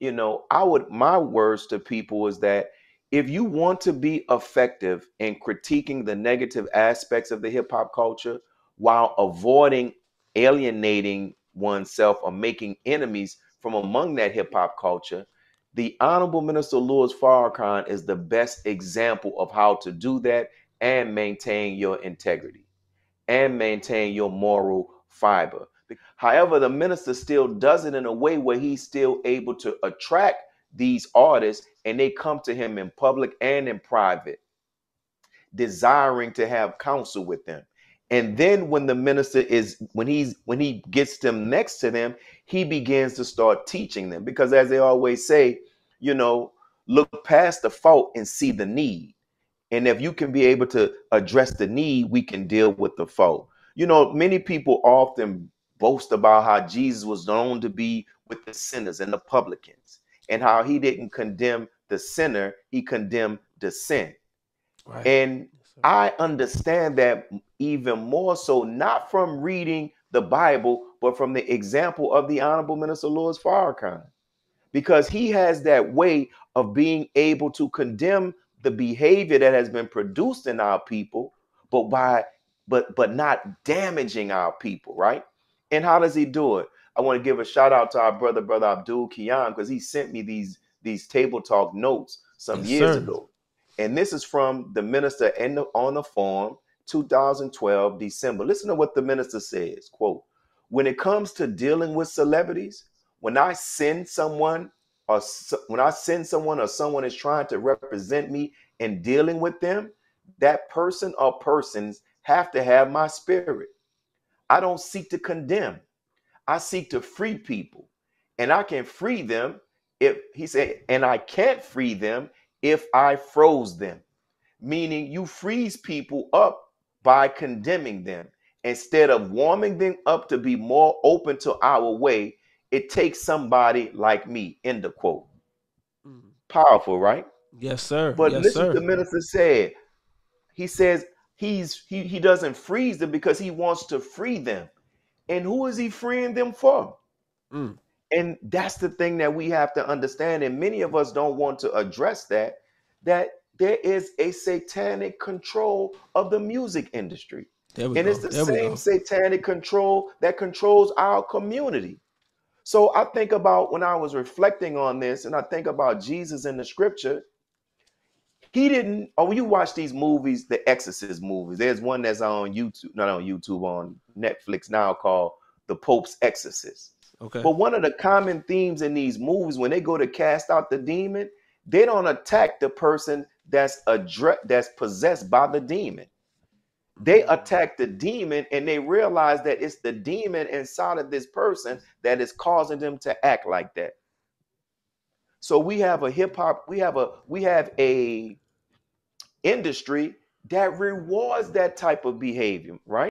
you know, I would my words to people is that if you want to be effective in critiquing the negative aspects of the hip hop culture while avoiding alienating oneself or making enemies from among that hip hop culture, the Honorable Minister Louis Farrakhan is the best example of how to do that and maintain your integrity and maintain your moral fiber. However, the minister still does it in a way where he's still able to attract these artists and they come to him in public and in private, desiring to have counsel with them. And then when the minister is when he's when he gets them next to them, he begins to start teaching them because as they always say, you know, look past the fault and see the need. And if you can be able to address the need, we can deal with the fault. You know, many people often boast about how Jesus was known to be with the sinners and the publicans and how he didn't condemn the sinner, he condemned the sin. Right. And I understand that even more so, not from reading the Bible, but from the example of the Honorable Minister Louis Farrakhan, because he has that way of being able to condemn the behavior that has been produced in our people, but by but but not damaging our people, right? And how does he do it? I want to give a shout out to our brother, brother Abdul Kiyan, because he sent me these these table talk notes some yes, years sir. ago. And this is from the minister the, on the form, 2012, December. Listen to what the minister says. Quote, when it comes to dealing with celebrities, when I send someone or when I send someone or someone is trying to represent me in dealing with them, that person or persons have to have my spirit. I don't seek to condemn. I seek to free people. And I can free them if he said, and I can't free them if I froze them. Meaning you freeze people up by condemning them. Instead of warming them up to be more open to our way, it takes somebody like me. End of quote. Mm. Powerful, right? Yes, sir. But yes, listen, sir. the minister said, he says he's he, he doesn't freeze them because he wants to free them. And who is he freeing them for? Mm. And that's the thing that we have to understand. And many of us don't want to address that, that there is a satanic control of the music industry. And go. it's the there same satanic control that controls our community. So I think about when I was reflecting on this, and I think about Jesus in the scripture. He didn't. Oh, you watch these movies, the Exorcist movies. There's one that's on YouTube, not on YouTube, on Netflix now called The Pope's Exorcist. Okay. But one of the common themes in these movies, when they go to cast out the demon, they don't attack the person that's addre- that's possessed by the demon. They mm. attack the demon and they realize that it's the demon inside of this person that is causing them to act like that. So we have a hip hop, we have a we have a industry that rewards that type of behavior, right?